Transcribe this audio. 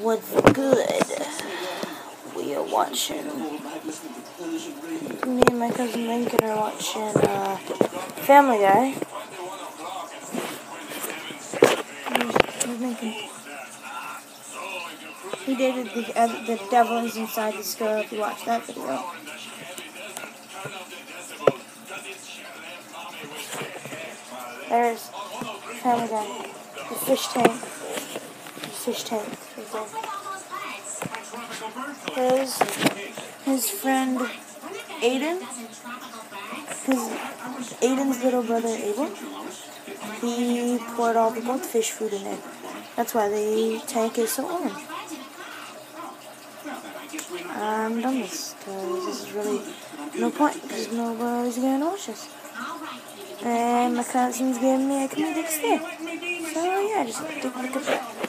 What's good? We are watching. Me and my cousin Lincoln are watching uh, Family Guy. He dated the, uh, the devil is inside the girl if you watch that video. There's Family Guy. The fish tank. Fish tank. There's his friend Aiden. His Aiden's little brother Abel. He poured all the goldfish food in it. That's why the tank is so orange. I'm done this because this is really no point because nobody's gonna watch this. And my cousin's giving me a comedic stare. So yeah, I just take a look at that.